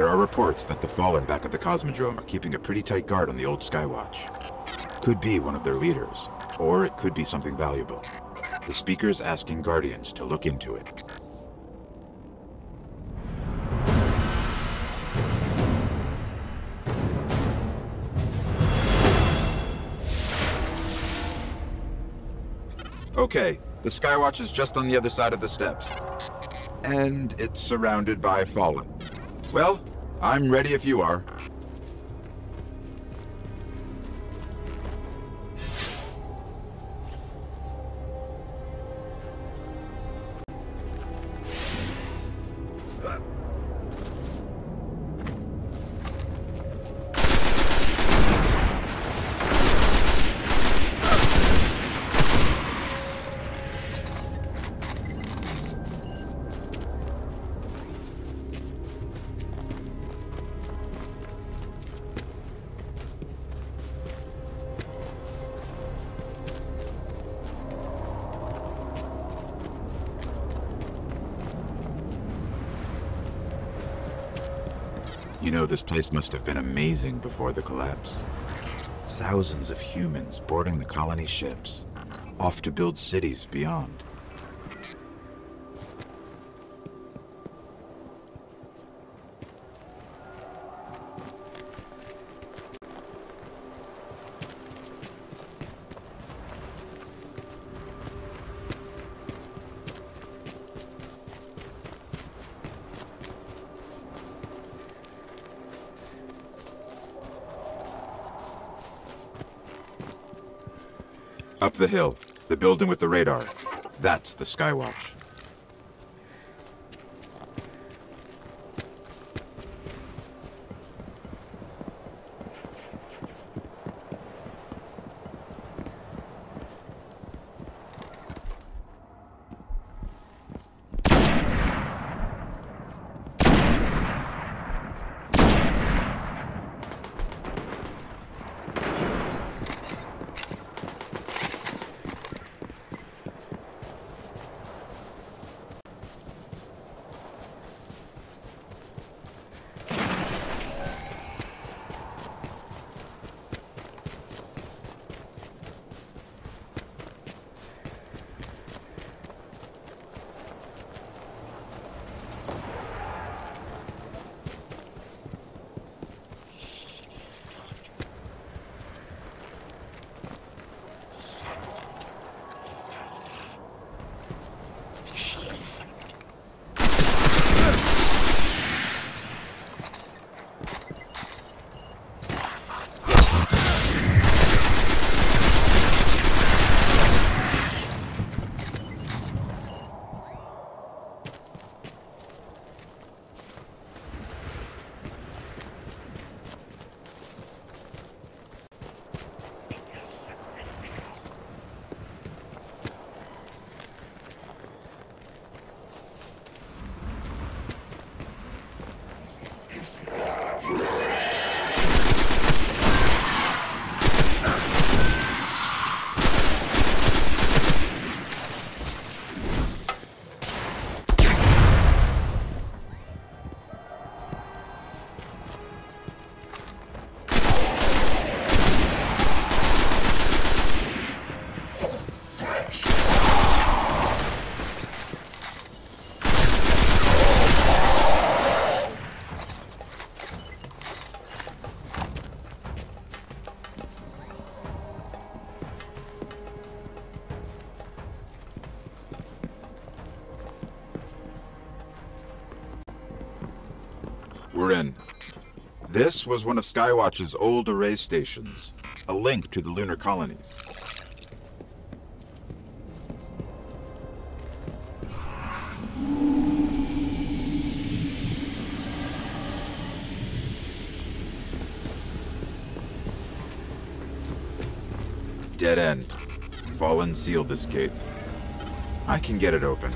There are reports that the Fallen back at the Cosmodrome are keeping a pretty tight guard on the old Skywatch. Could be one of their leaders, or it could be something valuable. The Speaker's asking Guardians to look into it. Okay, the Skywatch is just on the other side of the steps. And it's surrounded by Fallen. Well, I'm ready if you are. You know, this place must have been amazing before the collapse. Thousands of humans boarding the colony ships, off to build cities beyond. Up the hill, the building with the radar. That's the Skywatch. We're in. This was one of Skywatch's old array stations, a link to the lunar colonies. Dead end. Fallen sealed this gate. I can get it open.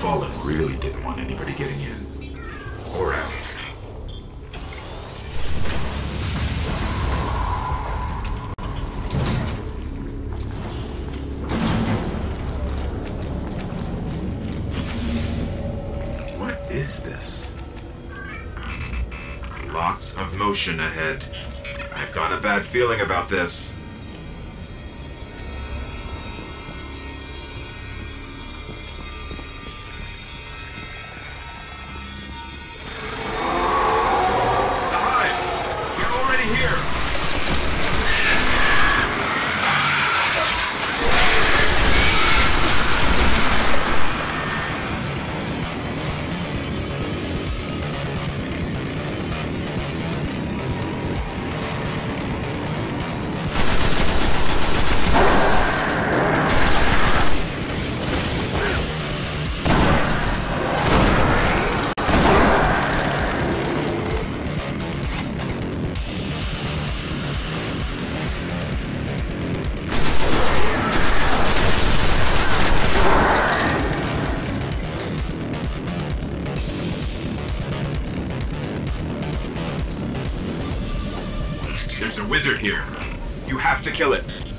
Fallen really didn't want anybody getting in. Or out. What is this? Lots of motion ahead. I've got a bad feeling about this. There's a wizard here. You have to kill it.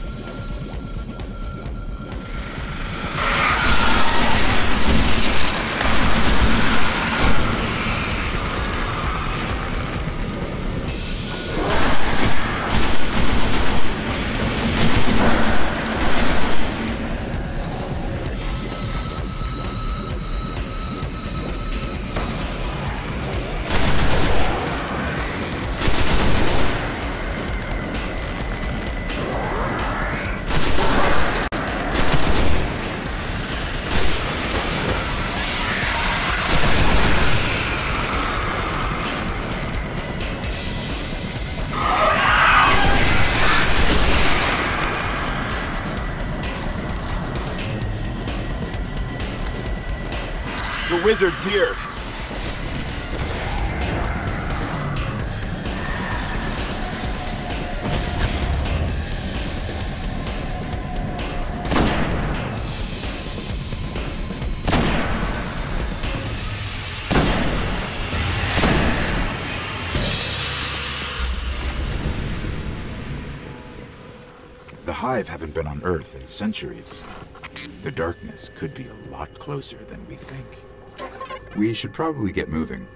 The wizard's here. The Hive haven't been on Earth in centuries. The darkness could be a lot closer than we think. We should probably get moving.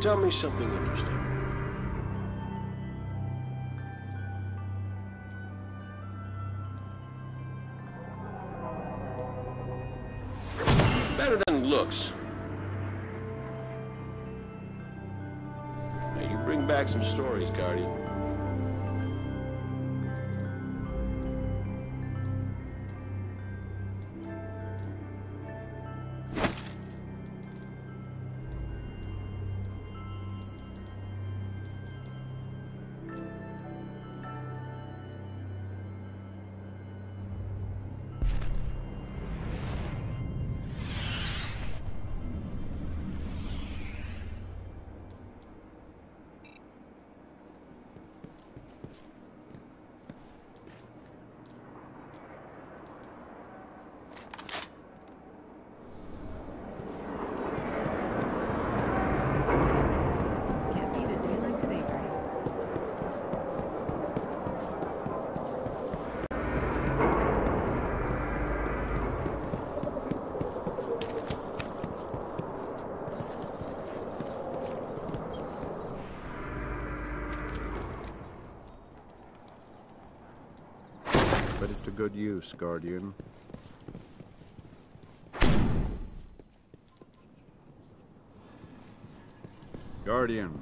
Tell me something interesting. Better than looks. Now, you bring back some stories, Guardian. Good use, Guardian. Guardian,